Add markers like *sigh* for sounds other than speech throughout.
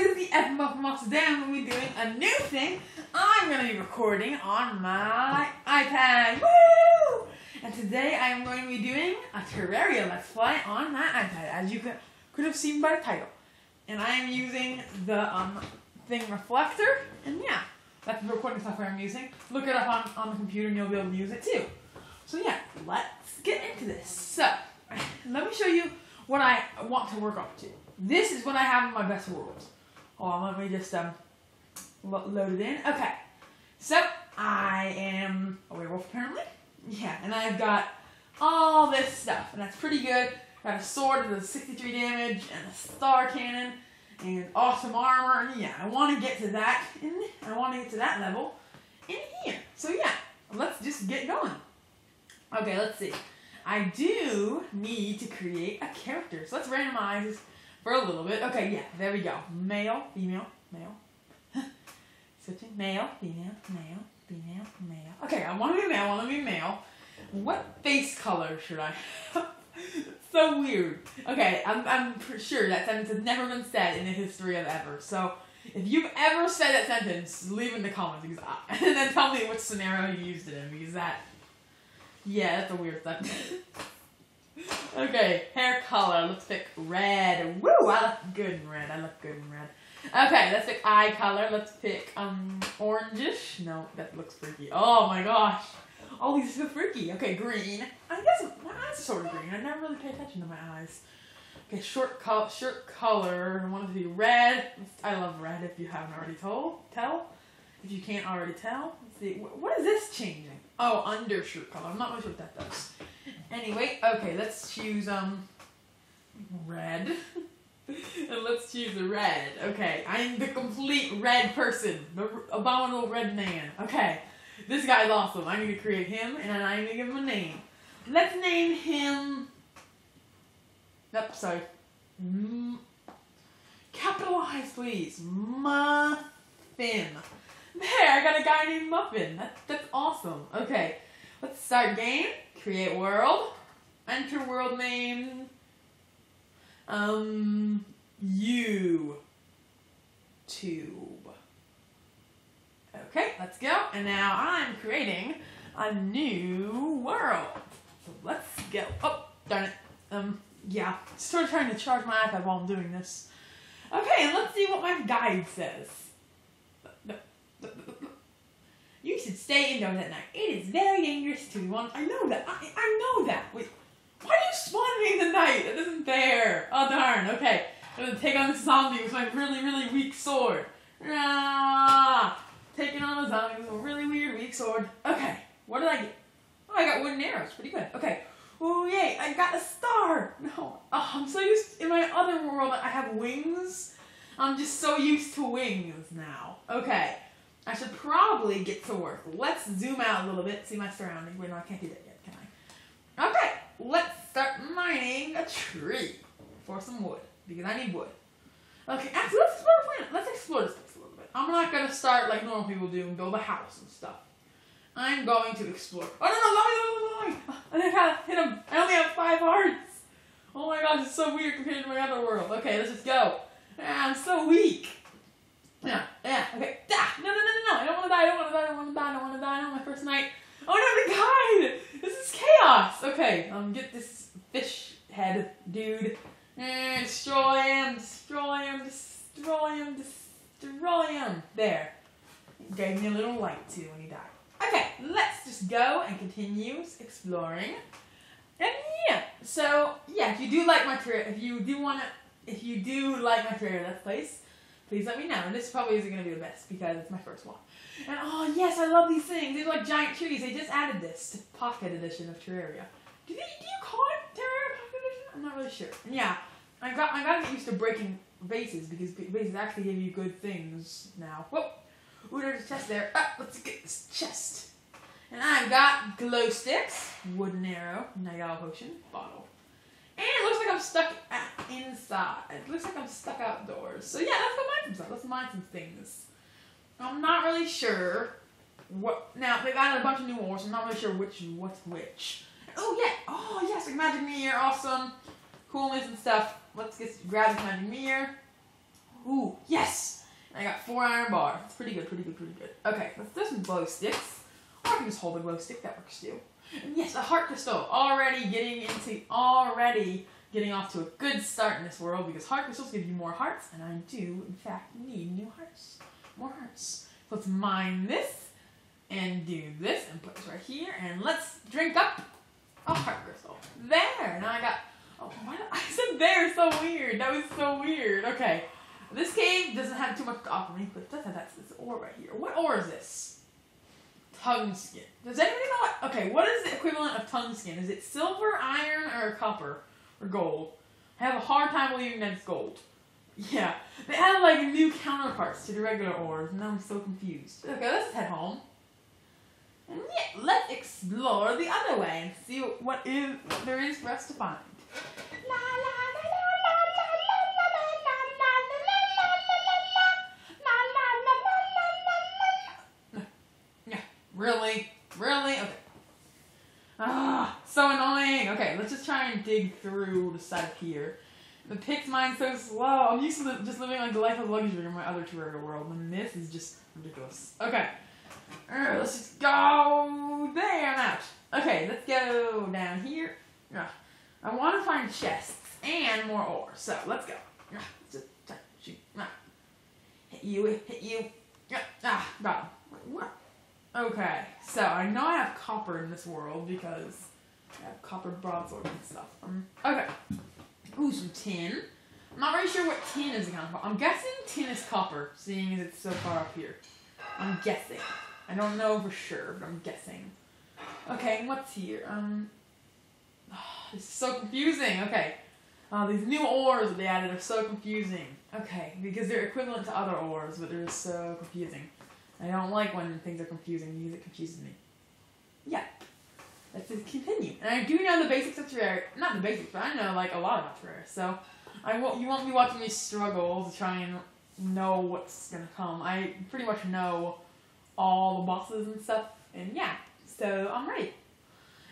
guys, is the F Muff Muffs Down. We're doing a new thing. I'm going to be recording on my iPad. Woo! And today I am going to be doing a Terraria Let's Play on my iPad, as you could, could have seen by the title. And I am using the um, thing reflector, and yeah, that's the recording software I'm using. Look it up on, on the computer and you'll be able to use it too. So yeah, let's get into this. So, *laughs* let me show you what I want to work up to. This is what I have in my best world. Hold on, let me just um lo load it in. Okay, so I am a werewolf apparently. Yeah, and I've got all this stuff, and that's pretty good. Got a sword that does 63 damage, and a star cannon, and awesome armor. And yeah, I want to get to that. In, I want to get to that level in here. So yeah, let's just get going. Okay, let's see. I do need to create a character. So let's randomize for a little bit. Okay, yeah, there we go. Male, female, male. *laughs* Switching male, female, male, female, male. Okay, I want to be male, I want to be male. What face color should I have? *laughs* so weird. Okay, I'm, I'm sure that sentence has never been said in the history of ever. So if you've ever said that sentence, leave in the comments because I, *laughs* and then tell me which scenario you used it in because that, yeah, that's a weird sentence. *laughs* Okay, hair color. Let's pick red. Woo! I look good in red. I look good in red. Okay, let's pick eye color. Let's pick um orangish. No, that looks freaky. Oh my gosh. All these are so freaky. Okay, green. I guess my eyes are sort of green. I never really pay attention to my eyes. Okay, short color. Shirt color. I want it to be red. I love red. If you haven't already told, tell. If you can't already tell, let's see. What is this changing? Oh, undershirt color. I'm not really sure what that does. Anyway, okay, let's choose um red. *laughs* and let's choose a red. Okay, I'm the complete red person, the abominable red man. Okay, this guy's awesome. I need to create him, and I need to give him a name. Let's name him. Nope, sorry. M capitalize, please. Muffin. There, I got a guy named Muffin. That, that's awesome. Okay, let's start game. Create world. Enter world name. Um, YouTube. Okay, let's go. And now I'm creating a new world. So let's go. Oh, darn it. Um, yeah, sort of trying to charge my iPad while I'm doing this. Okay, let's see what my guide says. You should stay indoors at night. It is very dangerous to one. I know that. I, I know that. Wait, why do you spawn me in the night? It isn't fair. Oh darn. Okay, I'm gonna take on the zombie with my really, really weak sword. Ah, taking on a zombie with a really weird weak sword. Okay, what did I get? Oh, I got wooden arrows. Pretty good. Okay. Oh yay! I got a star. No, oh, I'm so used. In my other world, I have wings. I'm just so used to wings now. Okay. I should probably get to work. Let's zoom out a little bit, see my surroundings. Wait, no, I can't do that yet, can I? Okay, let's start mining a tree for some wood, because I need wood. Okay, actually, let's explore the planet. Let's explore this place a little bit. I'm not going to start like normal people do and build a house and stuff. I'm going to explore. Oh, no, no, lie, lie, lie. I kind of hit him. I only have five hearts. Oh my gosh, it's so weird compared to my other world. Okay, let's just go. Ah, I'm so weak. Yeah, yeah, okay. Ah, no, no, no, no, no. I don't want to die. I don't want to die. I don't want to die. I don't want to die on my first night. Oh no, the guide! This is chaos. Okay, um, get this fish head dude. And destroy him, destroy him, destroy him, destroy him. There. Gave me a little light too when he died. Okay, let's just go and continue exploring. And yeah, so yeah, if you do like my career, if you do want to, if you do like my career, let's place please let me know. And this probably isn't going to be the best because it's my first one. And oh yes, I love these things. These are like giant trees. They just added this to Pocket Edition of Terraria. Do, they, do you call it Terraria Pocket Edition? I'm not really sure. Yeah, I got I got to get used to breaking bases because bases actually give you good things now. Whoop. Ooh, there's a chest there. Ah, let's get this chest. And I've got glow sticks, wooden arrow, Night Owl potion, bottle. And it looks like I'm stuck inside. It looks like I'm stuck outdoors. So yeah, let's go mine some stuff. Let's mine some things. I'm not really sure what. Now they've added a bunch of new ores. I'm not really sure which what's which. Oh yeah. Oh yes, like magic mirror, awesome, coolness and stuff. Let's get grab the magic mirror. Ooh Yes! I got four iron bars. That's pretty good, pretty good, pretty good. Okay, let's do some glow sticks. Or I can just hold a glow stick, that works too. And yes, a heart crystal. Already getting into, already getting off to a good start in this world because heart crystals give you more hearts, and I do, in fact, need new hearts. More hearts. So let's mine this and do this and put this right here, and let's drink up a heart crystal. There! Now I got, oh, what? I *laughs* said there so weird. That was so weird. Okay. This cave doesn't have too much to offer me, but it does have this ore right here. What ore is this? Tungskin. Does anybody know what? Okay, what is the equivalent of tungskin? Is it silver, iron, or copper, or gold? I have a hard time believing that it's gold. *laughs* Yeah, they added like new counterparts to the regular ores, and now I'm so confused. Okay, let's head home. And yeah, let's explore the other way and see what is what there is for us to find. So annoying. Okay, let's just try and dig through the side here. The pick's mine's so slow. I'm used to just living like the life of luxury in my other Terraria world, and this is just ridiculous. Okay. Alright, let's just go there. I'm out. Okay, let's go down here. Ugh. I want to find chests and more ore, so let's go. Ugh, Just try shoot. Hit you, hit you. Ah, got him. What? Okay, so I know I have copper in this world because copper broadsword and stuff. Um, okay. Ooh, some tin. I'm not really sure what tin is accounted for. I'm guessing tin is copper, seeing as it's so far up here. I'm guessing. I don't know for sure, but I'm guessing. Okay, what's here? Um, *sighs* this is so confusing. Okay, uh, these new ores that they added are so confusing. Okay, because they're equivalent to other ores, but they're so confusing. I don't like when things are confusing because it confuses me. Yeah, let's just continue. And I do know the basics of Terraria. Not the basics, but I know like a lot about Terraria. So I won't. You won't be watching me struggle to try and know what's gonna come. I pretty much know all the bosses and stuff. And yeah, so I'm ready.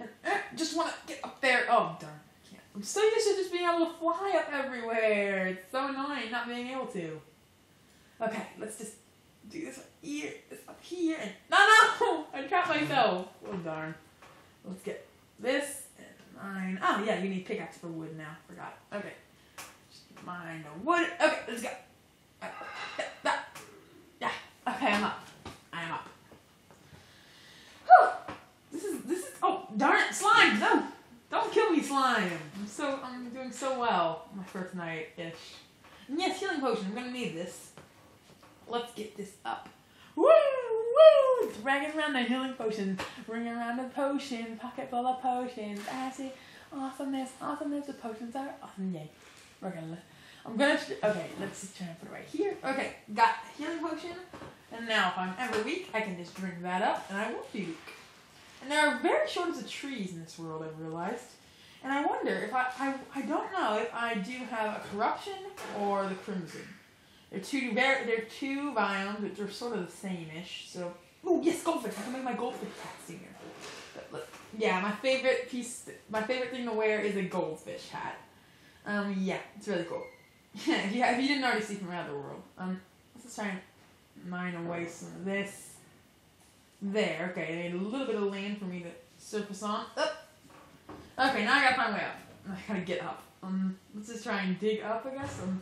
And uh, just want to get up there. Oh darn, I can't. I'm so used to just being able to fly up everywhere. It's so annoying not being able to. Okay, let's just do this up here, this up here, and *laughs* no, no! I trapped myself. Oh darn. Let's get this and mine. Oh yeah, you need pickaxe for wood now. Forgot. Okay. Just mine the wood. Okay, let's go. Yeah. Okay, I'm up. I am up. Whew. This is this is oh darn it, slime! No! Don't kill me, slime! I'm so I'm doing so well my first night ish. And yes, healing potion, I'm gonna need this. Let's get this up. Woo! Around the healing potion. Bring around the potion. Pocket full of potions. I see awesomeness. Awesomeness. The potions are awesome. Yay. We're gonna. I'm gonna. Okay, let's just try and put it right here. Okay, got healing potion. And now, if I'm ever weak, I can just drink that up, and I won't be weak. And there are very shortages of the trees in this world. I've realized. And I wonder if I, I I don't know if I do have a corruption or the crimson. They're two very they're two biomes, but they're sort of the same-ish. So oh yes, goldfish! I can make my goldfish hat. But look, yeah, my favorite piece, my favorite thing to wear is a goldfish hat. Um, yeah, it's really cool. *laughs* Yeah, if you, if you didn't already see from my other world. Um, let's just try and mine away some of this. There, okay, I need a little bit of land for me to surface on. Up. Okay, now I gotta find my way up. I gotta get up. Um, let's just try and dig up, I guess. Um,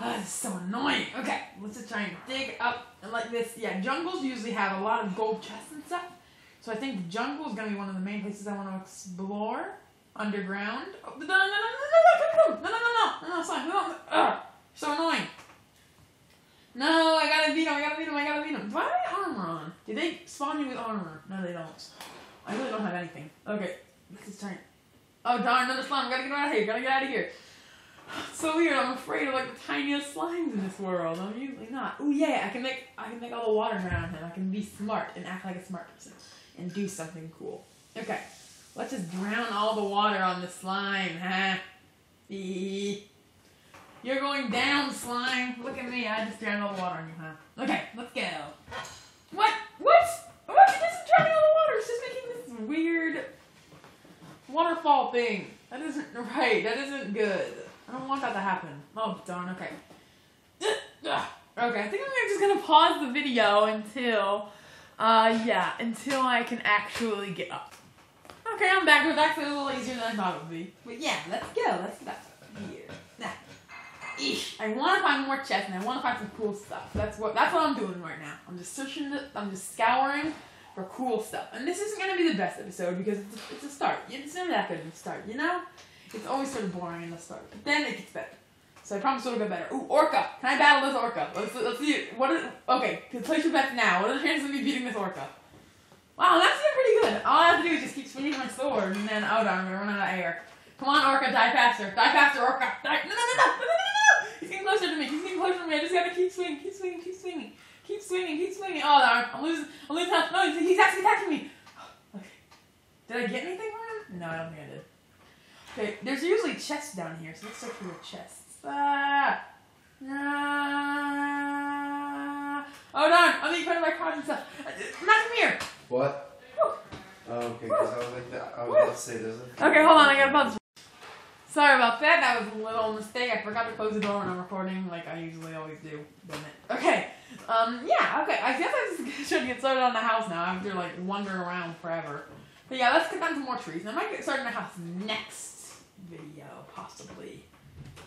ah, this is so annoying. Okay, let's just try and dig up and like this. Yeah, jungles usually have a lot of gold chests and stuff. So I think the jungle is gonna be one of the main places I want to explore underground. Oh, no, no, no, no, no, no, no, no, no, no, no, no, no, sorry, no, ugh, so annoying. No, I gotta beat him, I gotta beat him, I gotta beat him. Do I have armor on? Did they spawn you with armor? No, they don't. I really don't have anything. Okay, let's just try. Oh darn, another slime. Gotta get out of here. Gotta get out of here. So weird. I'm afraid of like the tiniest slimes in this world. I'm usually not. Oh yeah, I can make I can make all the water around him. I can be smart and act like a smart person and do something cool. Okay, let's just drown all the water on the slime, huh? Eee. You're going down, slime. Look at me. I just drowned all the water on you, huh? Okay, let's go. What? What? What? It isn't drowning all the water. It's just making this weird waterfall thing. That isn't *laughs* right. That isn't good. I don't want that to happen. Oh, darn. Okay. *laughs* Okay, I think I'm just gonna pause the video until, uh, yeah, until I can actually get up. Okay, I'm back. It was actually a little easier than I thought it would be. But yeah, let's go. Let's get up here. Now, eesh, I want to find more chests and I want to find some cool stuff. That's what that's what I'm doing right now. I'm just searching. The, I'm just scouring for cool stuff. And this isn't gonna be the best episode because it's a, it's a start. It's never that good of a start, you know. It's always sort of boring in the start, but then it gets better. So I promise it'll get better. Ooh, Orca! Can I battle this Orca? Let's let's see. It. What is okay? Place your bets now. What are the chances of me beating this Orca? Wow, that's doing pretty good. All I have to do is just keep swinging my sword, and then oh darn, I'm gonna run out of air. Come on, Orca, die faster, die faster, Orca. Die. No, no, no, no, no, no, no, no! He's getting closer to me. He's getting closer to me. I just gotta keep swinging, keep swinging, keep swinging, swinging, keep swinging. Oh I'm losing, I'm losing. No, he's, he's actually attacking me. *gasps* Okay. Did I get anything from him? No, I don't think I did. Okay, there's usually chests down here, so let's search for the chests. Ah! Ah! Oh darn! I'm being caught by cars and stuff. Not from here. What? Oh, okay, because I was like, that. I was about to say. Okay, hold on. I gotta pause. Sorry about that. That was a little mistake. I forgot to close the door when I'm recording, like I usually always do. Damn it. Okay. Um. Yeah. Okay. I guess I just *laughs* should get started on the house now after like wandering around forever. But yeah, let's get down to more trees. And I might get started on the house next video, possibly.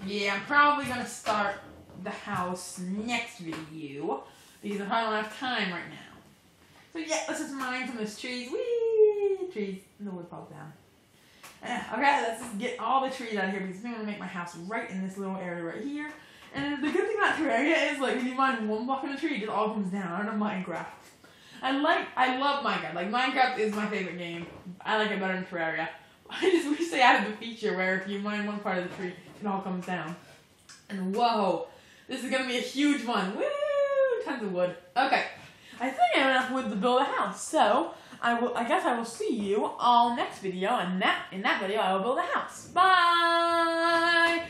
Yeah, I'm probably gonna start the house next video because I don't have time right now. So yeah, let's just mine some of these trees. Whee! Trees. The wood falls down. Eh, Okay, let's just get all the trees out of here because I'm gonna make my house right in this little area right here. And the good thing about Terraria is like when you mine one block in a tree, it just all comes down. I don't know Minecraft. I like, I love Minecraft. Like Minecraft is my favorite game. I like it better than Terraria. *laughs* I just wish they added the feature where if you mine one part of the tree, it all comes down. And whoa, this is gonna be a huge one. Woo! Tons of wood. Okay, I think I have enough wood to build a house. So I will. I guess I will see you all next video, and that in that video I will build a house. Bye.